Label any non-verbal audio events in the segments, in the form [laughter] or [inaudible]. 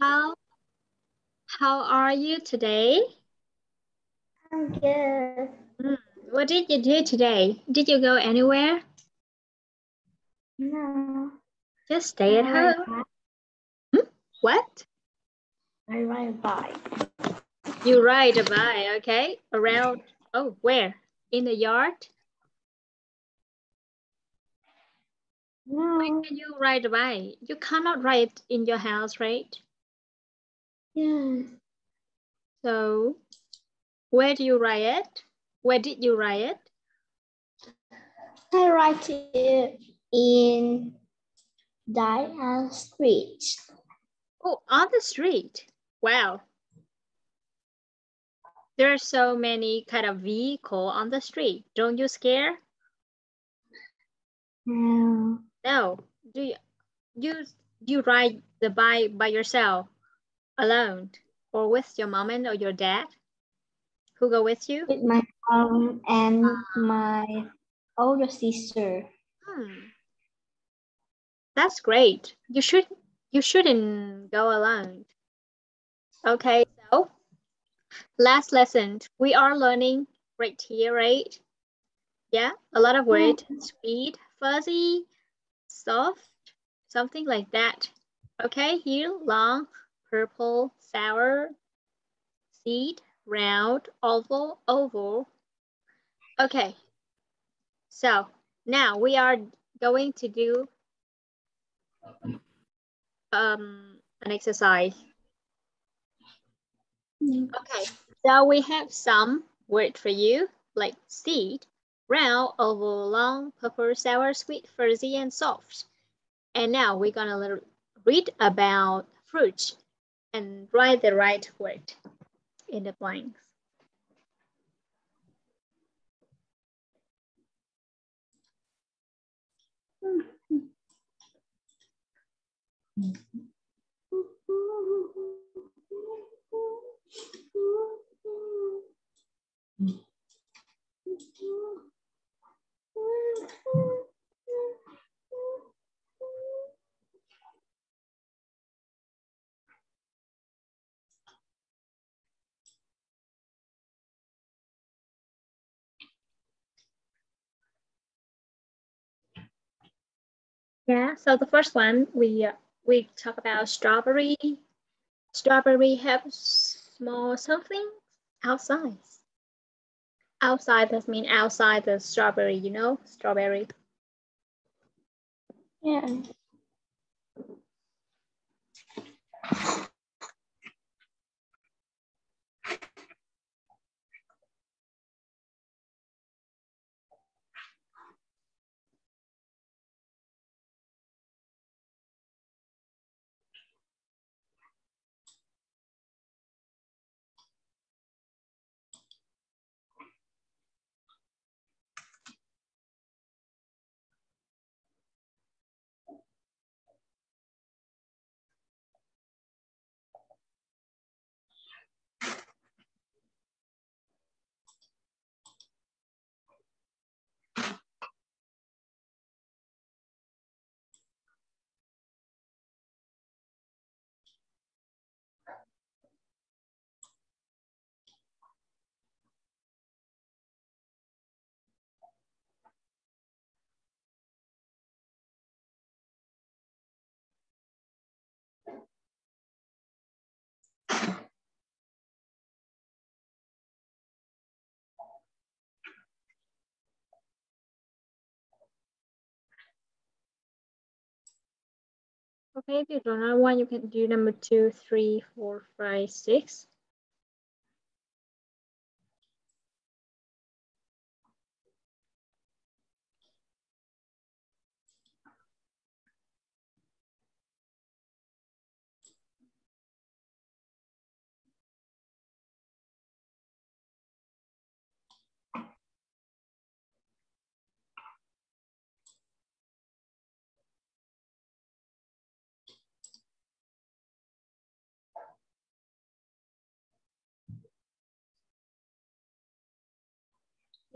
How how are you today? I'm good. Mm, What did you do today? Did you go anywhere? No. Just stay at I ride home. bike. What? I ride bike. You ride a bike, okay? Around, oh, where? In the yard? Where No. can you ride a bike? You cannot ride in your house, right? Yeah. So, where do you ride it? Where did you ride it? I ride it in Diane Street. Oh, on the street. Wow. There are so many kind of vehicle on the street. Don't you scare? No. No. Do you you you ride the bike by yourself, alone, or with your mom and or your dad? Who go with you? With my mom and my older sister. Hmm. That's great. You should you shouldn't go alone. Okay, so last lesson. We are learning right here, right? Yeah, a lot of words. Sweet, fuzzy, soft, something like that. Okay, here, long, purple, sour, seed, round, oval, oval. Okay, so now we are going to do um, an exercise. Okay, so we have some word for you like seed, round, oval, long, purple, sour, sweet, fuzzy, and soft. And now we're gonna read about fruits and write the right word in the blanks. [laughs] Yeah, so the first one we we talk about strawberry. Strawberry have small something outside. Outside does mean outside the strawberry, you know, strawberry. Yeah. Okay, if you don't know one, you can do number two, three, four, five, six.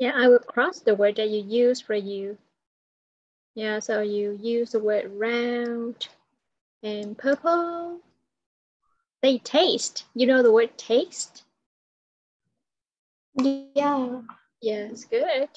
Yeah, I will cross the word that you use for you. Yeah, so you use the word round and purple They taste. You know the word taste? Yeah. Yes, good.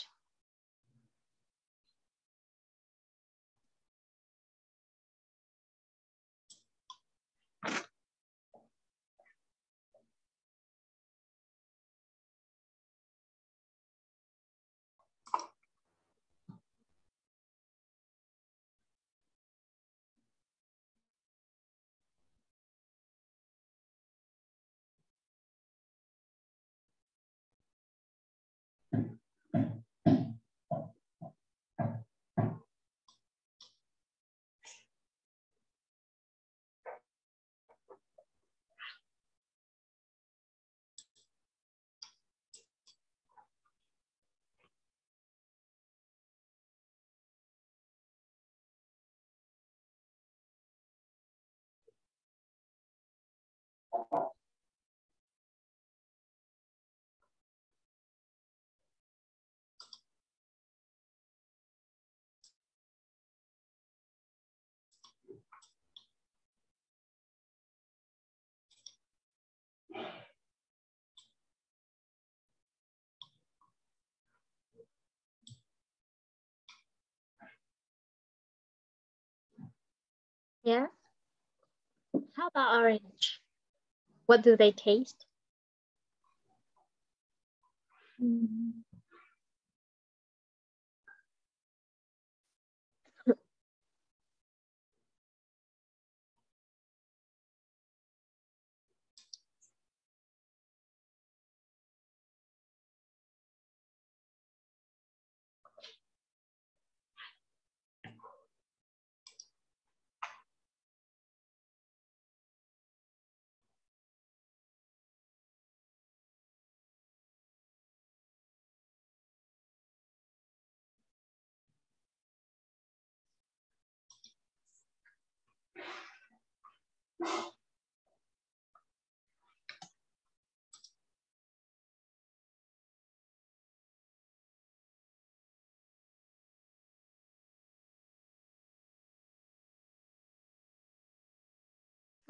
Right. Yeah. How about orange? What do they taste? Mm.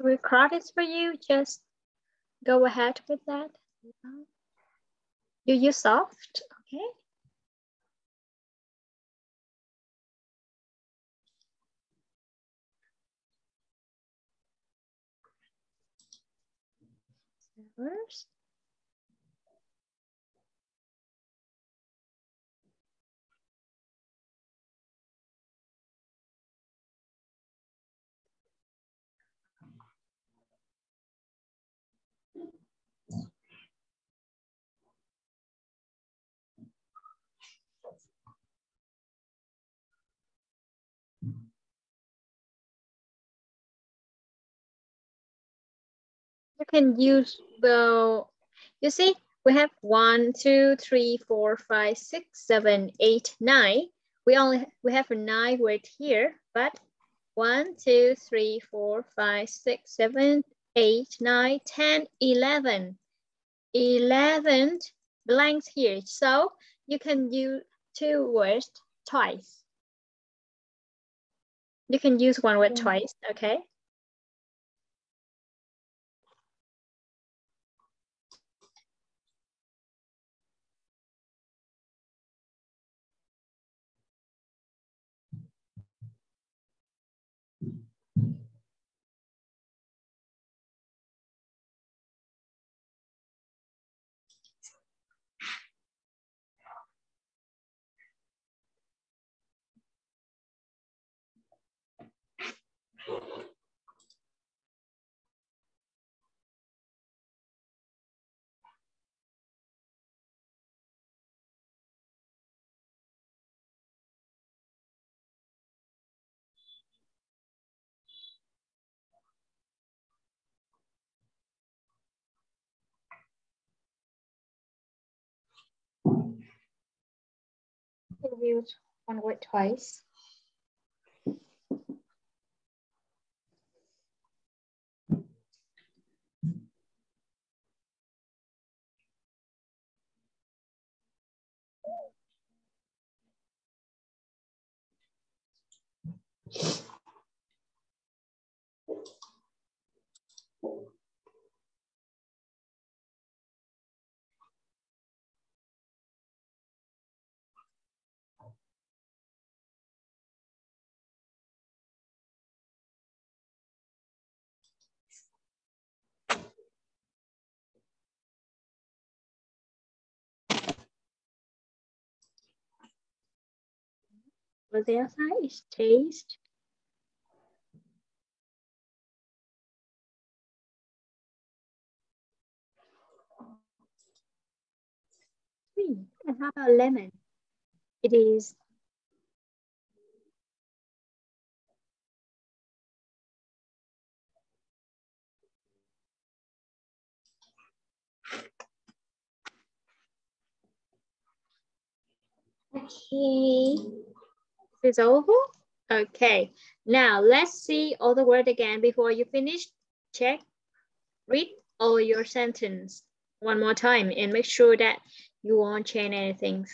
We practice for you, just go ahead with that. Do You soft, okay? First. You can use the, you see, we have one, two, three, four, five, six, seven, eight, nine. We only, we have a nine word here, but one, two, three, four, five, six, seven, eight, nine, 10, 11. 11 blanks here. So you can use two words twice. You can use one word Yeah. twice, okay? Use one word twice. For the outside is taste. And how about lemon? It is Okay. Is over? Okay. Now let's see all the word again before you finish. Check, read all your sentence one more time and make sure that you won't change anything.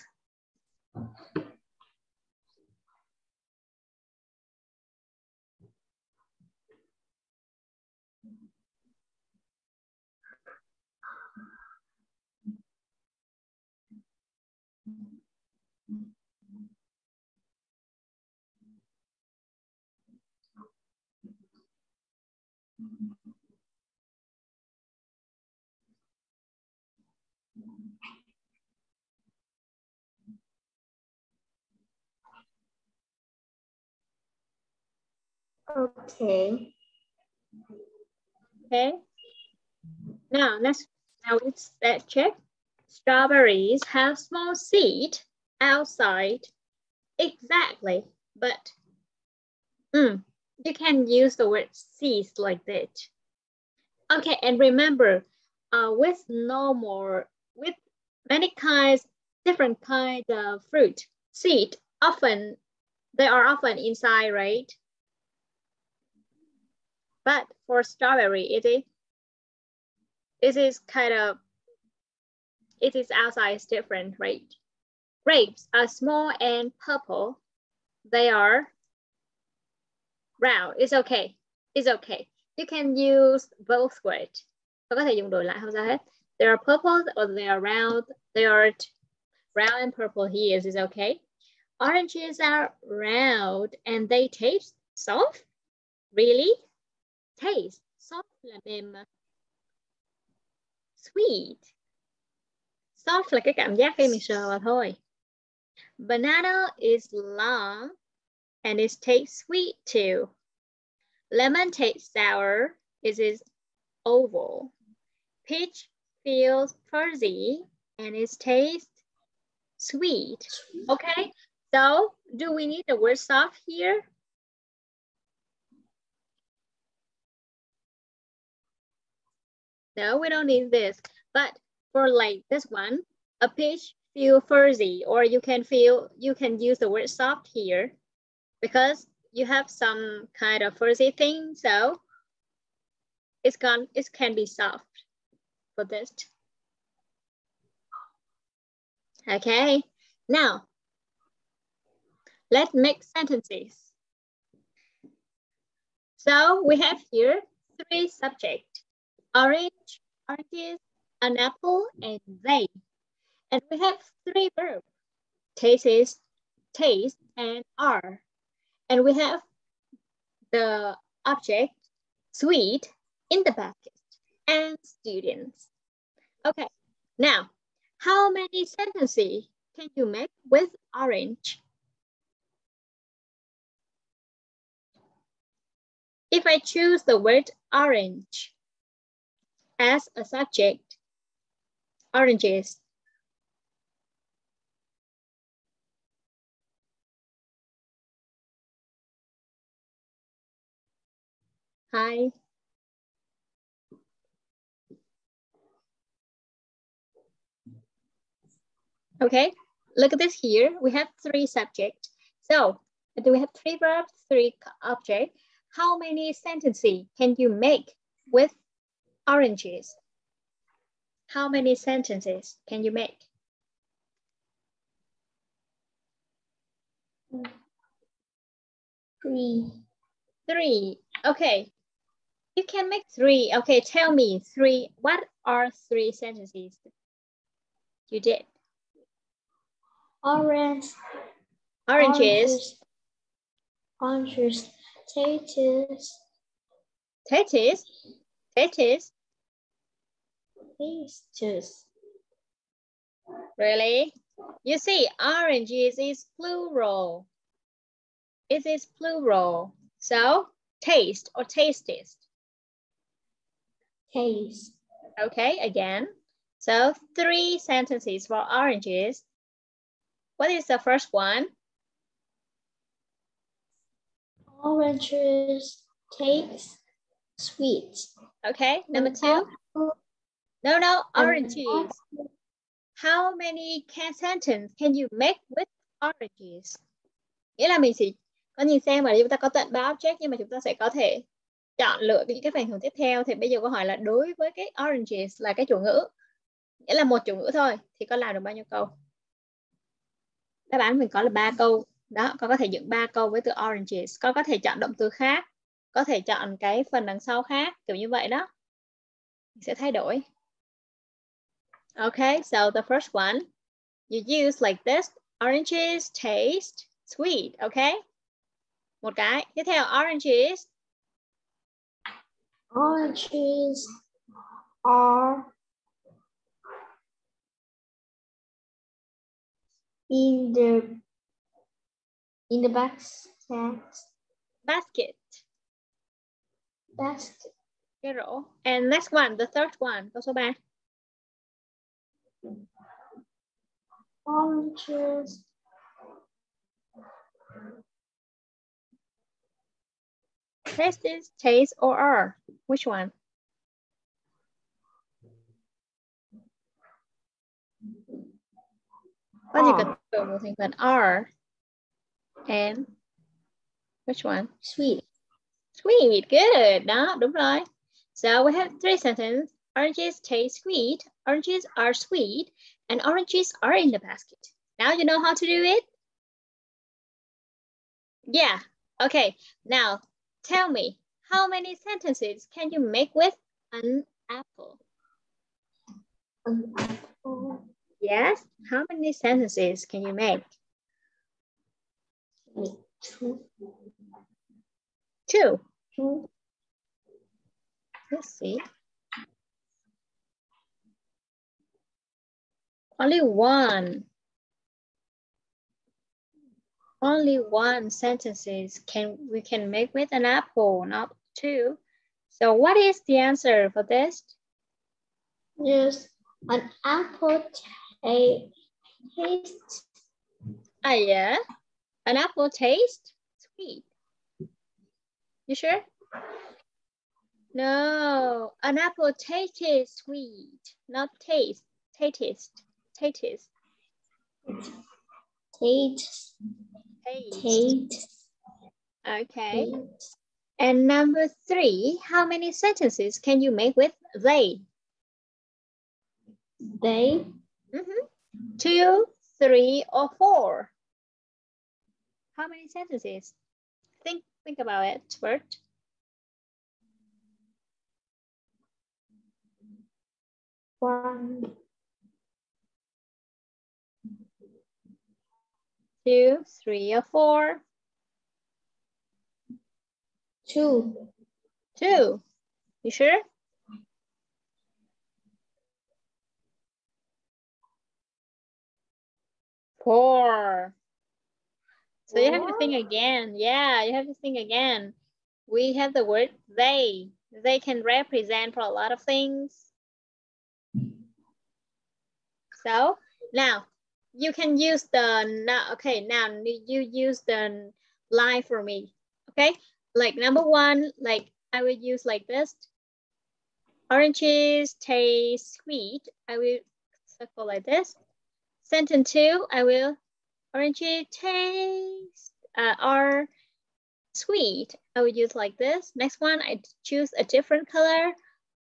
Okay. Okay. Now let's now that check. Strawberries have small seed outside. Exactly, but mm, you can use the word seeds like that. Okay, and remember, uh, with normal, with many kinds, different kind of fruit, seed, often, they are often inside, right? But for strawberry, it is, it is kind of, it is outside different, right? Grapes are small and purple. They are round. It's okay. It's okay. You can use both words. Và có thể dùng đổi lại không. They are purple or they are round. They are round and purple here is okay. Oranges are round and they taste soft. Really? Taste. Soft là mềm mà. Sweet. Soft là cái cảm giác khi mình sờ vào thôi. Banana is long and it tastes sweet too. Lemon tastes sour. It is oval. Peach feels fuzzy and it tastes sweet. Okay, so do we need the word soft here? No, we don't need this. But for like this one, a peach feel fuzzy, or you can feel, you can use the word soft here because you have some kind of fuzzy thing, so it's gone, it can be soft for this. Okay, now let's make sentences. So we have here three subjects, orange, oranges, an apple, and they. And we have three verbs, tastes, taste, and are. And we have the object sweet in the basket and students. Okay, now, how many sentences can you make with orange? If I choose the word orange as a subject, oranges. Hi. Okay, look at this here. We have three subjects. So do we have three verbs, three objects? How many sentences can you make with oranges? How many sentences can you make? Three. Three. Okay. You can make three. Okay, tell me three. What are three sentences you did? Orange. Oranges. Oranges. Potatoes. Tatties. Tatties. Peaches. Really? You see, oranges is plural. It is plural. So taste or tastest. Taste. Okay, again. So three sentences for oranges. What is the first one? Oranges taste sweet. Okay, number two. No, no, oranges. How many can sentence can you make with oranges? Nghĩa là mình chỉ có nhìn xem mà chúng ta có tận ba object nhưng mà chúng ta sẽ có thể chọn lựa những cái phần hưởng tiếp theo. Thì bây giờ câu hỏi là đối với cái oranges là cái chủ ngữ. Nghĩa là một chủ ngữ thôi thì có làm được bao nhiêu câu? Đáp án mình có là ba câu. Đó con có thể dựng ba câu với từ oranges con có thể chọn động từ khác có thể chọn cái phần đằng sau khác kiểu như vậy đó. Mình sẽ thay đổi okay so the first one you use like this oranges taste sweet okay? Một cái tiếp theo oranges. Oranges are in the in the basket. Basket. Basket. Cái rổ and next one the third one câu số 3 oranges taste is taste or are. Which one? Có gì cần từ một thành phần are. And which one? Sweet. Sweet, good. Đó, đúng rồi. So we have three sentences. Oranges taste sweet, oranges are sweet, and oranges are in the basket. Now you know how to do it? Yeah, okay. Now tell me, how many sentences can you make with an apple? an apple Yes, how many sentences can you make? two Two. two Let's see. Only one. Only one sentences can we can make with an apple, not two. So what is the answer for this? yes an apple ta- taste Ah, yeah. An apple taste sweet. You sure? No, an apple tastes sweet, not taste. Taste. Taste. taste Taste. taste Okay. taste. And number three, how many sentences can you make with they? they Mhm. Two, three, or four? How many sentences? Think think about it first. one Two, three, or four? two Two. You sure? Four. So you have to think again. Yeah, you have to think again. We have the word they. They can represent for a lot of things. So now you can use the now. Okay, now you use the line for me. Okay, like number one, like I will use like this. Oranges taste sweet. I will circle like this. Sentence two, I will oranges taste uh, are sweet. I will use like this. Next one, I choose a different color.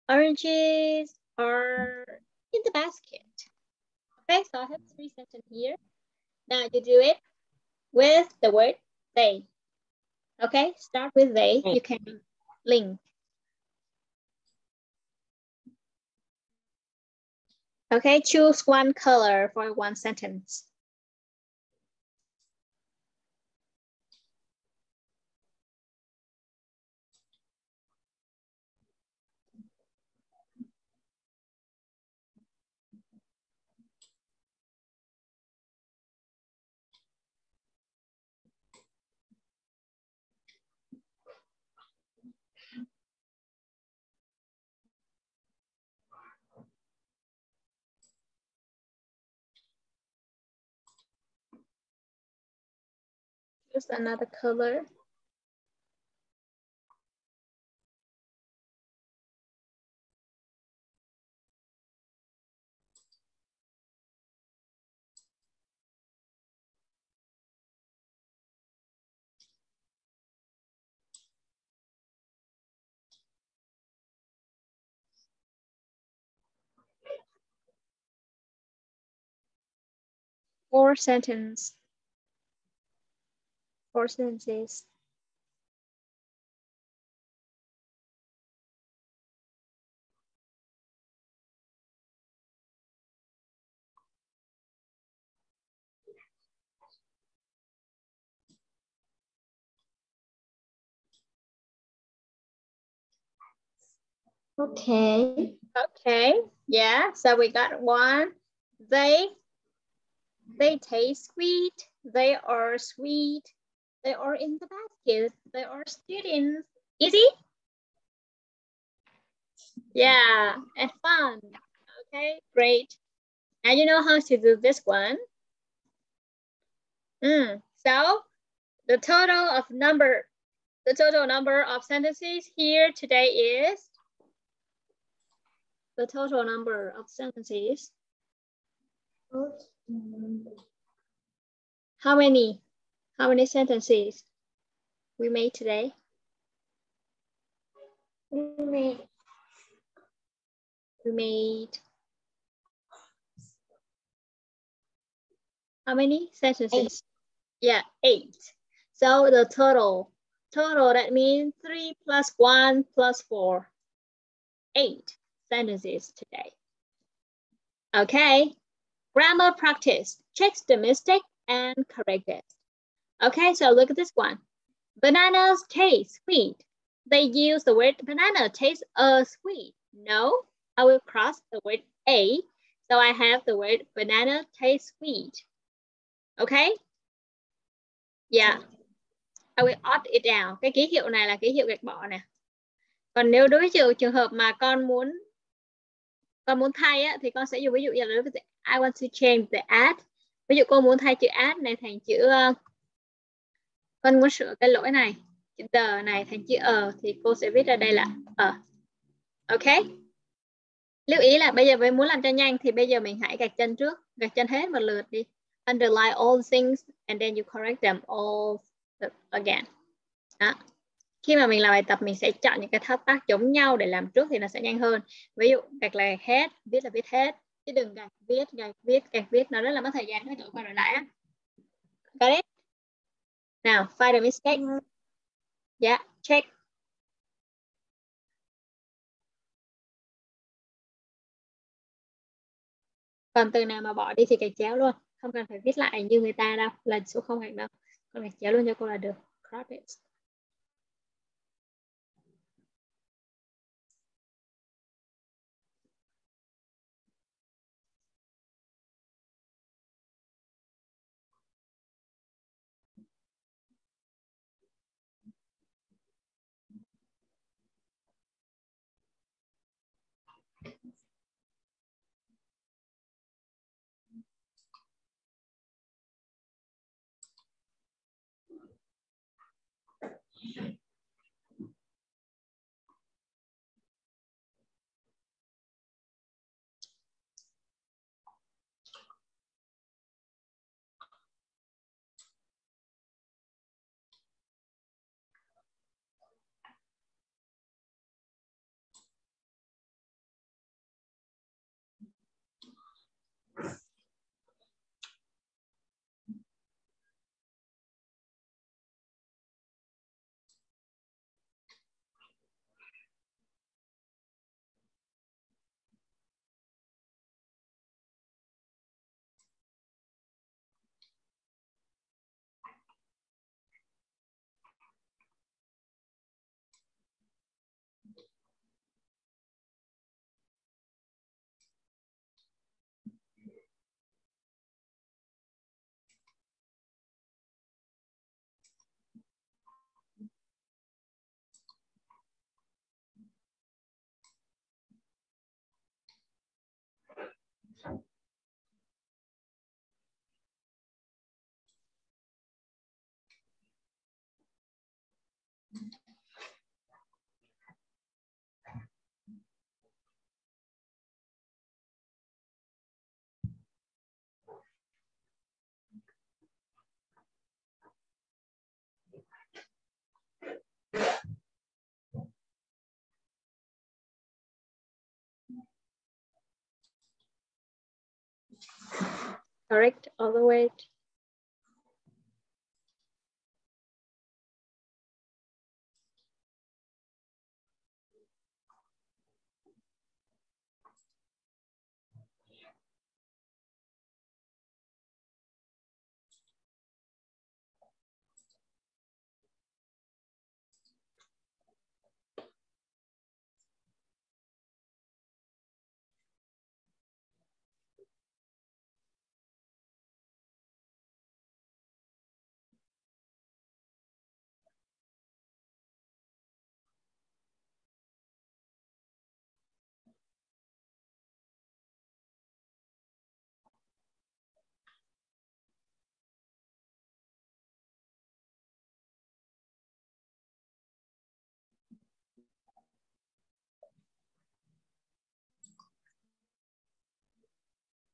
Oranges are in the basket. Okay, so I have three sentences here. Now you do it with the word they. Okay, start with they. You can link. Okay, choose one color for one sentence. Just another color. Four sentence. Four sentences. Okay. Okay, yeah, so we got one. They, they taste sweet. They are sweet. They are in the basket. They are students. Easy? Yeah, and fun. Okay, great. Now you know how to do this one. Mm, so the total of number, the total number of sentences here today is the total number of sentences. How many? How many sentences we made today? We made We made how many sentences? Yeah, eight. So the total, total that means three plus one plus four, eight sentences today. Okay, grammar practice. Check the mistake and correct it. Okay, so look at this one. Bananas taste sweet. They use the word banana taste a sweet. No, I will cross the word a. So I have the word banana taste sweet. Okay? Yeah. I will opt it down. Cái ký hiệu này là ký hiệu gạch bỏ nè. Còn nếu đối với trường, trường hợp mà con muốn con muốn thay á, thì con sẽ dùng ví dụ như là đối với I want to change the ad. Ví dụ cô muốn thay chữ ad này thành chữ uh, con muốn sửa cái lỗi này chữ the này thành chữ ờ thì cô sẽ viết ra đây là ờ. Ok. Lưu ý là bây giờ mình muốn làm cho nhanh thì bây giờ mình hãy gạch chân trước, gạch chân hết một lượt đi. Underline all things and then you correct them all again. Đó. Khi mà mình làm bài tập mình sẽ chọn những cái thao tác giống nhau để làm trước thì nó sẽ nhanh hơn. Ví dụ gạch là hết, viết là viết hết. Chứ đừng gạch viết, gạch viết, gạch viết nó rất là mất thời gian cái tụi qua rồi lại á. Got it? Now, find a mistake. Yeah, check. Còn từ nào mà bỏ đi thì gạch chéo luôn. Không cần phải viết lại như người ta đâu. Là số không gạch đâu. Con gạch chéo luôn cho cô là được. Crop it. Correct, all the way.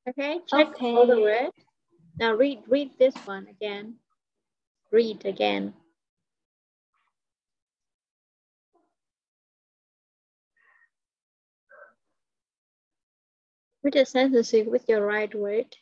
Okay, check Okay. all the words. Now read, read this one again. Read again. Read the sentence with your right word.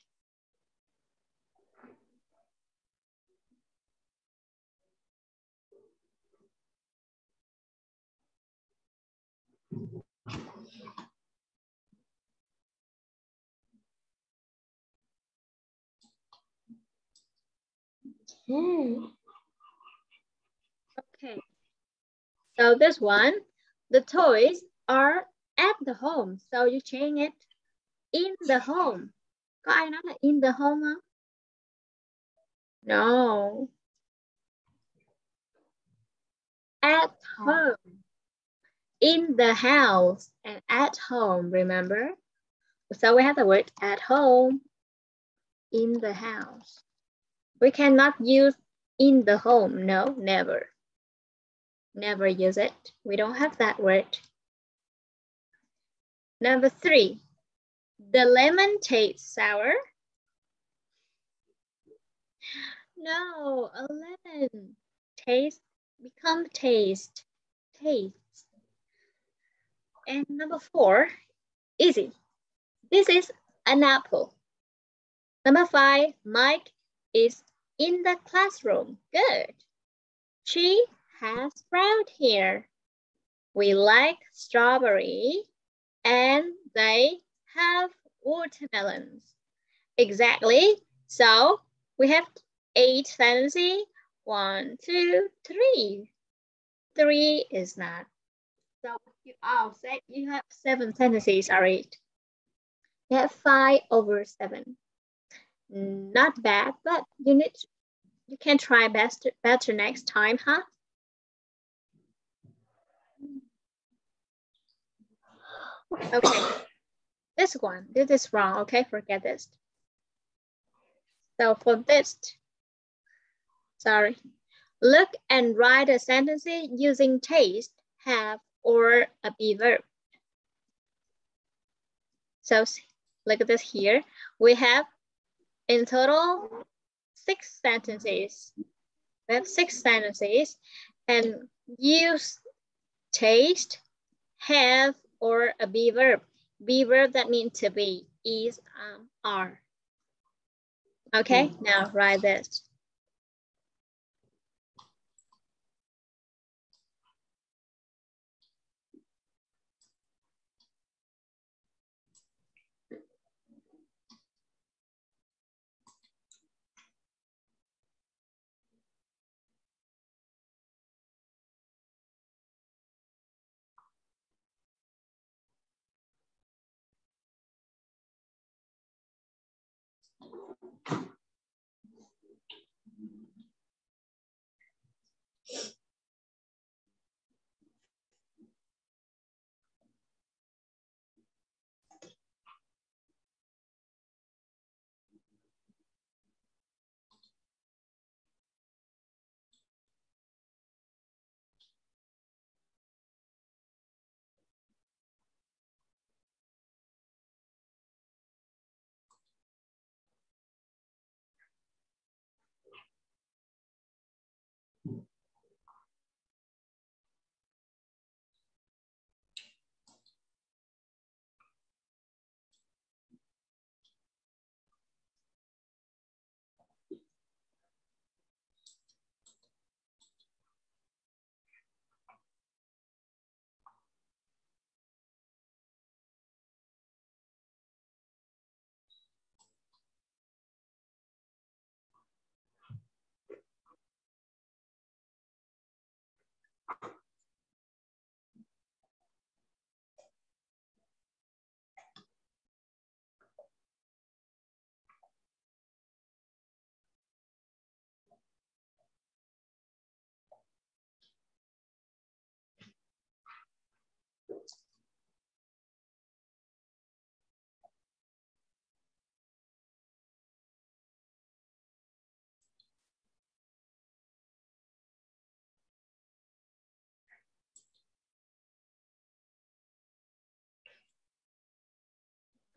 Hmm. Okay. So this one, the toys are at the home. So you change it in the home. Có ai nói là in the home không? No. At home. In the house and at home, remember? So we have the word at home, in the house. We cannot use in the home. No, never. Never use it. We don't have that word. Number three, the lemon tastes sour. No, a lemon taste become taste, taste. And number four, easy. This is an apple. Number five, Mike is in the classroom. Good. She has brown hair. We like strawberry and they have watermelons. Exactly. So we have eight sentences. One, two, three. Three is not. So you all said you have seven sentences already. You have five over seven. Not bad, but you need you can try best better next time, huh? Okay. [coughs] This one, this is wrong, okay? Forget this. So for this, sorry. Look and write a sentence using taste, have, or a be verb. So look at this here. We have in total six sentences. We have six sentences and use taste, have, or a be verb. Be verb that means to be, is, um, are. Okay, now write this.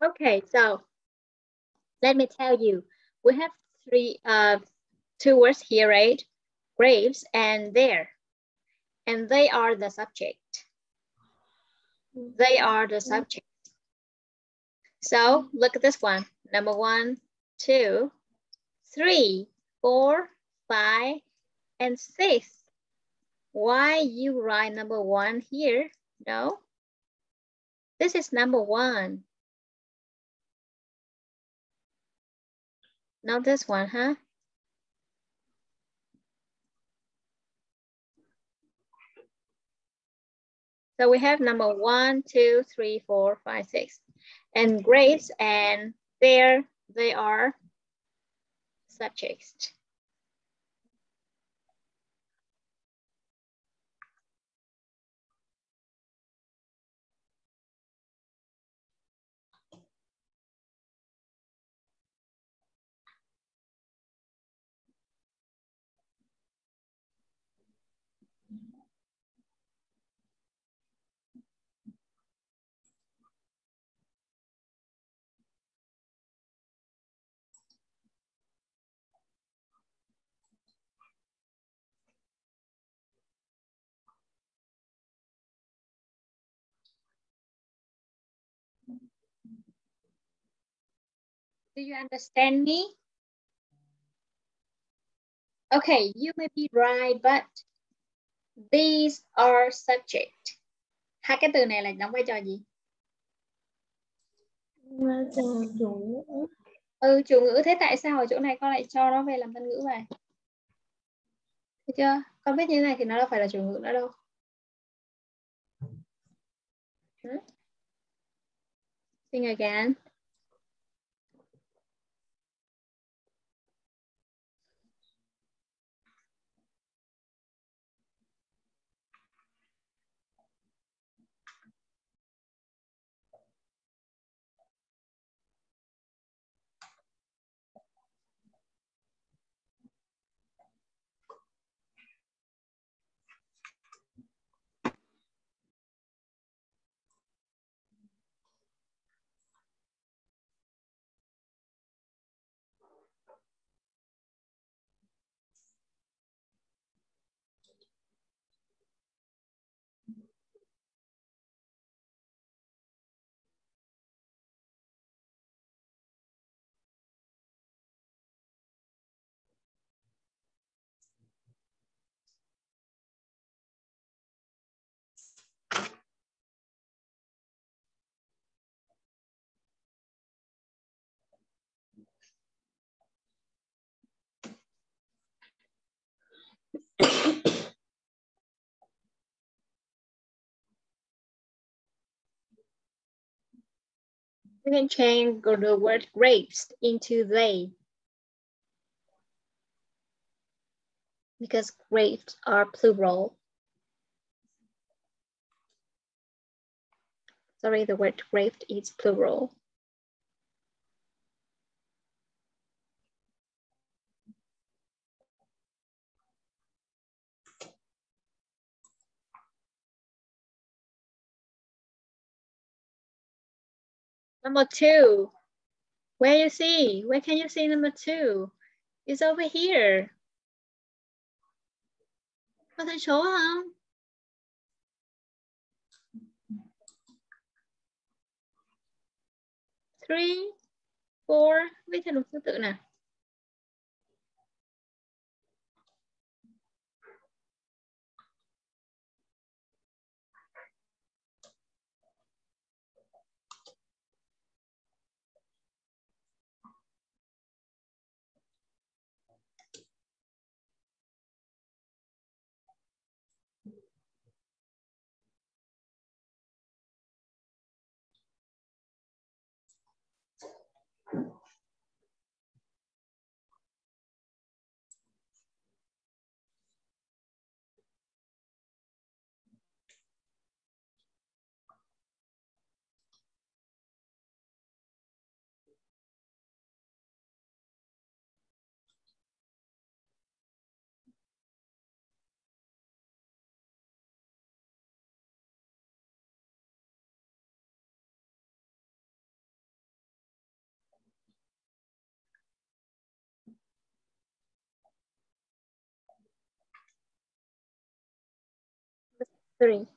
Okay, so let me tell you, we have three, uh, two words here, right? Graves and there, and they are the subject. They are the subject. So look at this one. Number one, two, three, four, five, and six. Why you write number one here? No. This is number one. Not this one, huh? So we have number one, two, three, four, five, six. And grades and there they are subjects. Do you understand me? Okay, you may be right, but these are subject. Hai cái từ này là đóng vai trò gì? Ừ, chủ ngữ. Thế tại sao ở chỗ này con lại cho nó về làm tân ngữ vậy? Thấy chưa? Con biết như thế này thì nó đâu phải là chủ ngữ nữa đâu. Hmm? Sing again. We can change the word grapes into they. Because grapes are plural. Sorry, the word grape is plural. Number two, where you see? Where can you see number two? It's over here. Có thấy số không? Three, four, viết theo đúng thứ tự nào. Three.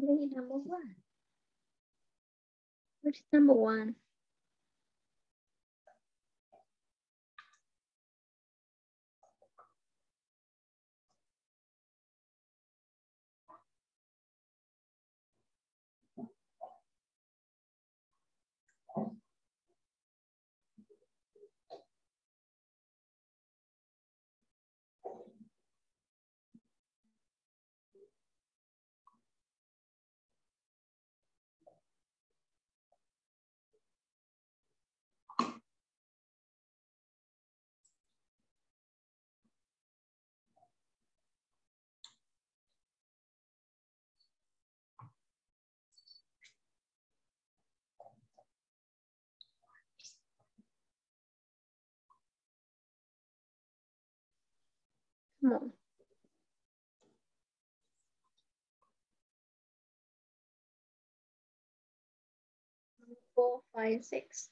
Delete number one. What is number one? Come on. Four, five, six.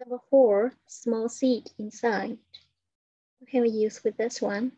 Number four, small seed inside. What can we use with this one?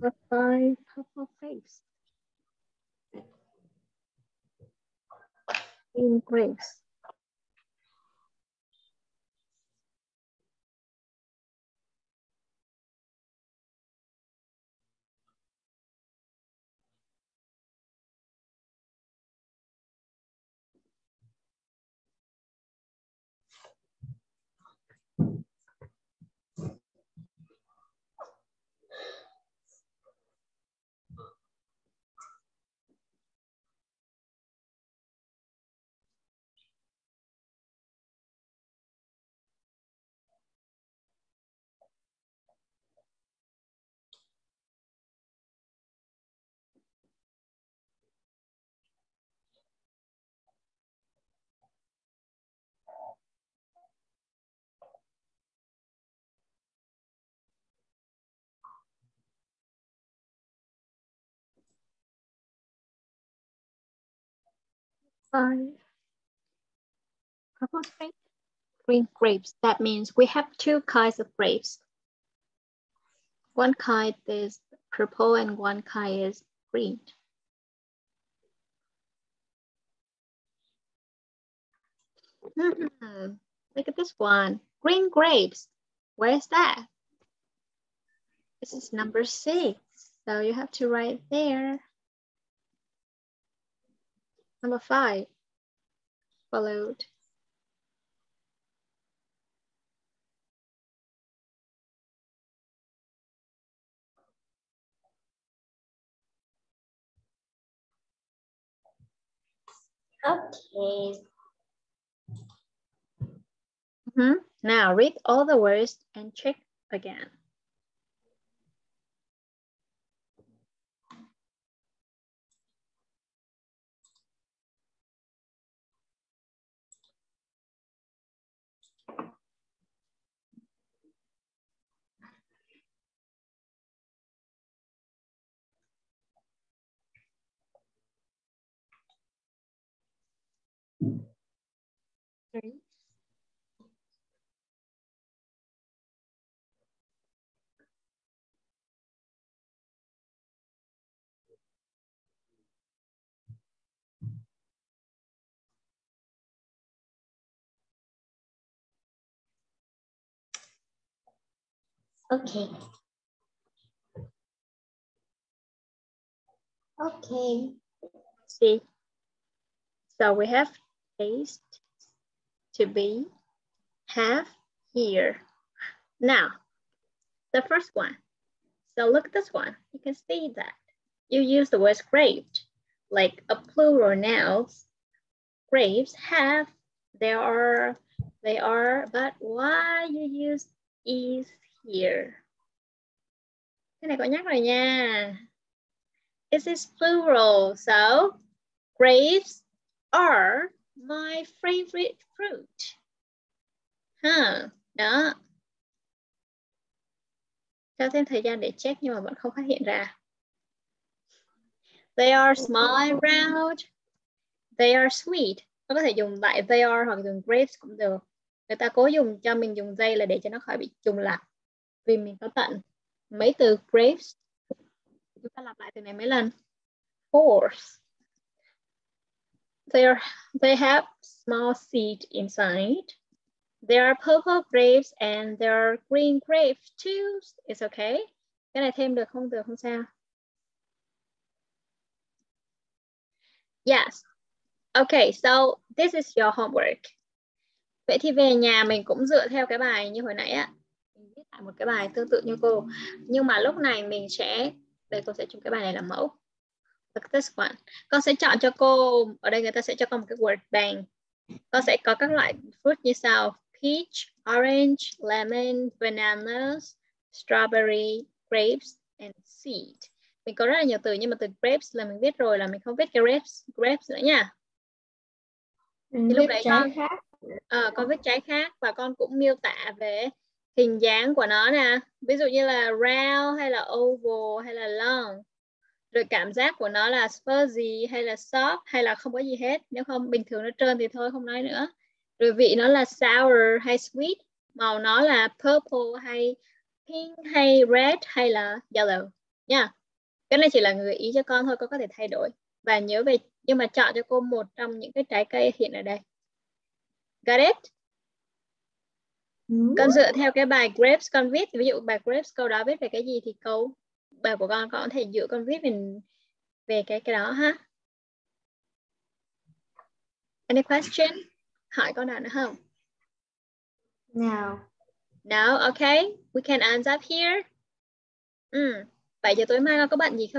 Number five, purple face. In grapes. Purple grapes. Green grapes. That means we have two kinds of grapes. One kind is purple and one kind is green. Hmm. Look at this one. Green grapes. Where's that? This is number six. So you have to write there. Number five, followed. Okay. Mm -hmm. Now read all the words and check again. Okay. Okay. See. So we have taste, to be, have, here. Now, the first one. So look at this one. You can see that you use the word grapes, like a plural nouns. Grapes have, there are, they are, but why you use is here? Cái này có nhắc rồi nha. This is plural, so grapes are my favorite fruit. Ha, đó. Cho thêm thời gian để check nhưng mà vẫn không phát hiện ra. They are small and round. They are sweet. Nó có thể dùng lại they are hoặc dùng grapes cũng được. Người ta cố dùng cho mình dùng dây là để cho nó khỏi bị trùng lặp. Vì mình có tận mấy từ grapes. Chúng ta lặp lại từ này mấy lần. Horse. They are they have small seed inside. There are purple grapes and there are green grapes too. It's okay. Cái này thêm được không được không sao. Yes. Okay, so this is your homework. Vậy thì về nhà mình cũng dựa theo cái bài như hồi nãy á. Mình viết lại một cái bài tương tự như cô. Nhưng mà lúc này mình sẽ, đây cô sẽ chụp cái bài này làm mẫu. This one. Con sẽ chọn cho cô, ở đây người ta sẽ cho con một cái word bank. Con sẽ có các loại fruit như sau. Peach, orange, lemon, bananas, strawberry, grapes, and seed. Mình có rất là nhiều từ nhưng mà từ grapes là mình viết rồi là mình không viết grapes, grapes nữa nha. Mình thì lúc đấy con khác. À, con viết trái khác và con cũng miêu tả về hình dáng của nó nè. Ví dụ như là round hay là oval hay là long rồi cảm giác của nó là fuzzy hay là soft hay là không có gì hết. Nếu không bình thường nó trơn thì thôi không nói nữa. Rồi vị nó là sour hay sweet. Màu nó là purple hay pink hay red hay là yellow. Nha. Yeah. cái này chỉ là người ý cho con thôi con có thể thay đổi. Và nhớ về nhưng mà chọn cho cô một trong những cái trái cây hiện ở đây. Got it? Con dựa theo cái bài grapes con viết. Ví dụ bài grapes câu đó viết về cái gì thì câu bài của con có thể dựa con viết mình về cái cái đó ha. Any question? Hỏi con nào nữa không? No no okay. We can answer here. Ừ. vậy giờ tối mai con có bạn gì không